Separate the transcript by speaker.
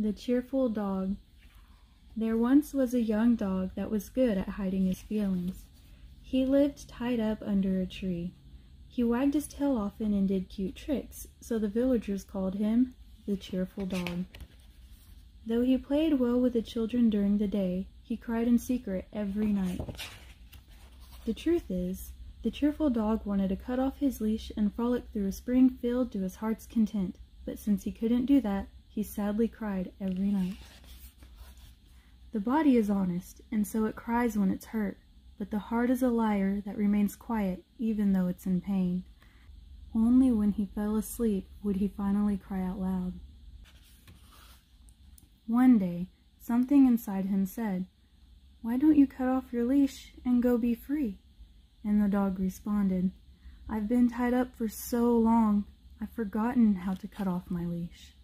Speaker 1: The Cheerful Dog There once was a young dog that was good at hiding his feelings. He lived tied up under a tree. He wagged his tail often and did cute tricks, so the villagers called him the Cheerful Dog. Though he played well with the children during the day, he cried in secret every night. The truth is, the cheerful dog wanted to cut off his leash and frolic through a spring field to his heart's content, but since he couldn't do that, he sadly cried every night. The body is honest, and so it cries when it's hurt, but the heart is a liar that remains quiet even though it's in pain. Only when he fell asleep would he finally cry out loud. One day, something inside him said, Why don't you cut off your leash and go be free? And the dog responded, I've been tied up for so long, I've forgotten how to cut off my leash.